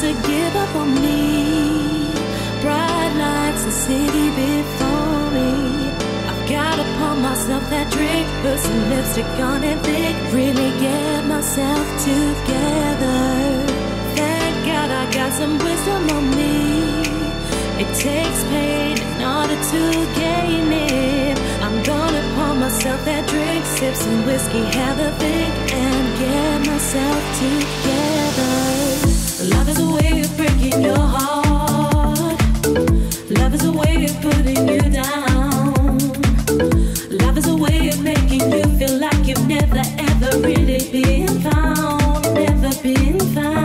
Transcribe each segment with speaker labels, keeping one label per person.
Speaker 1: to give up on me. Bright lights, the city before me. I've got upon myself that drink, put some lipstick on and think, really get myself together. Thank God I got some wisdom on me. It takes pain in order to gain it. I'm gonna pour myself that drink, sip some whiskey, have a think, and get myself together. Never been found.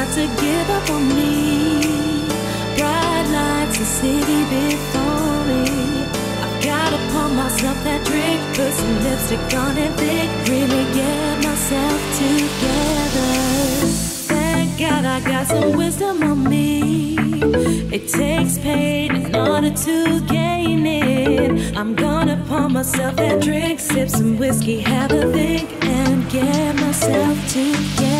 Speaker 1: Not to give up on me. Bright lights, the city before me. I've gotta pour myself that drink, put some lipstick on and think, really get myself together. Thank God I got some wisdom on me. It takes pain in order to gain it. I'm gonna pour myself that drink, sip some whiskey, have a think, and get myself together.